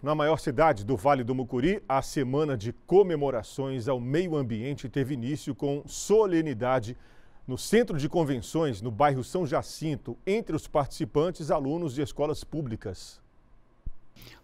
Na maior cidade do Vale do Mucuri, a semana de comemorações ao meio ambiente teve início com solenidade no Centro de Convenções, no bairro São Jacinto, entre os participantes alunos de escolas públicas.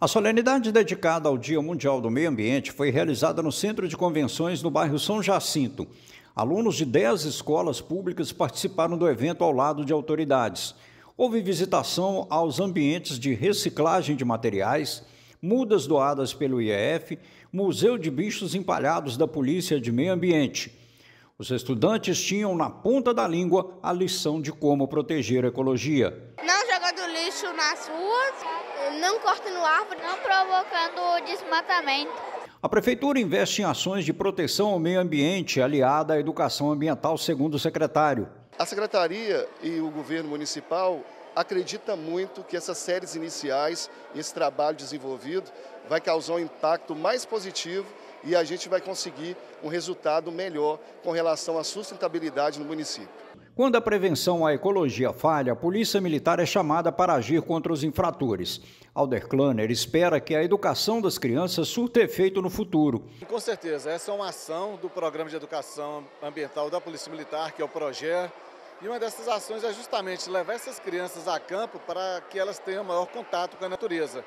A solenidade dedicada ao Dia Mundial do Meio Ambiente foi realizada no Centro de Convenções, no bairro São Jacinto. Alunos de 10 escolas públicas participaram do evento ao lado de autoridades. Houve visitação aos ambientes de reciclagem de materiais, mudas doadas pelo IEF, Museu de Bichos Empalhados da Polícia de Meio Ambiente. Os estudantes tinham na ponta da língua a lição de como proteger a ecologia. Não jogando lixo nas ruas, não cortando árvore, não provocando desmatamento. A Prefeitura investe em ações de proteção ao meio ambiente aliada à educação ambiental, segundo o secretário. A Secretaria e o governo municipal acredita muito que essas séries iniciais, esse trabalho desenvolvido, vai causar um impacto mais positivo e a gente vai conseguir um resultado melhor com relação à sustentabilidade no município. Quando a prevenção à ecologia falha, a Polícia Militar é chamada para agir contra os infratores. Alder Klanner espera que a educação das crianças surta efeito no futuro. Com certeza, essa é uma ação do Programa de Educação Ambiental da Polícia Militar, que é o PROGER, e uma dessas ações é justamente levar essas crianças a campo para que elas tenham maior contato com a natureza.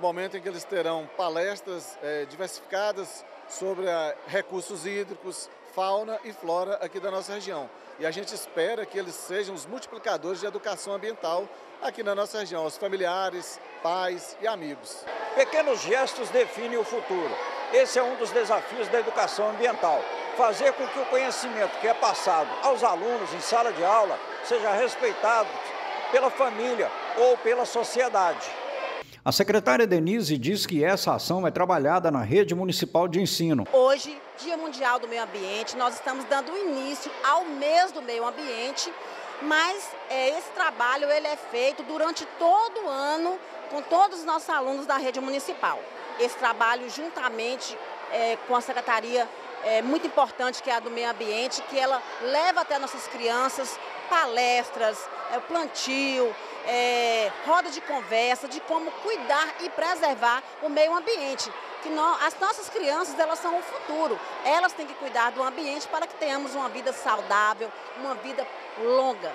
Momento em que eles terão palestras é, diversificadas sobre a, recursos hídricos, fauna e flora aqui da nossa região e a gente espera que eles sejam os multiplicadores de educação ambiental aqui na nossa região, os familiares, pais e amigos. Pequenos gestos definem o futuro. Esse é um dos desafios da educação ambiental. Fazer com que o conhecimento que é passado aos alunos em sala de aula seja respeitado pela família ou pela sociedade. A secretária Denise diz que essa ação é trabalhada na rede municipal de ensino. Hoje, Dia Mundial do Meio Ambiente, nós estamos dando início ao mês do meio ambiente, mas é, esse trabalho ele é feito durante todo o ano com todos os nossos alunos da rede municipal. Esse trabalho, juntamente é, com a secretaria é, muito importante que é a do meio ambiente, que ela leva até nossas crianças palestras, é, plantio, é, roda de conversa de como cuidar e preservar o meio ambiente. Que nós, as nossas crianças elas são o futuro. Elas têm que cuidar do ambiente para que tenhamos uma vida saudável, uma vida longa.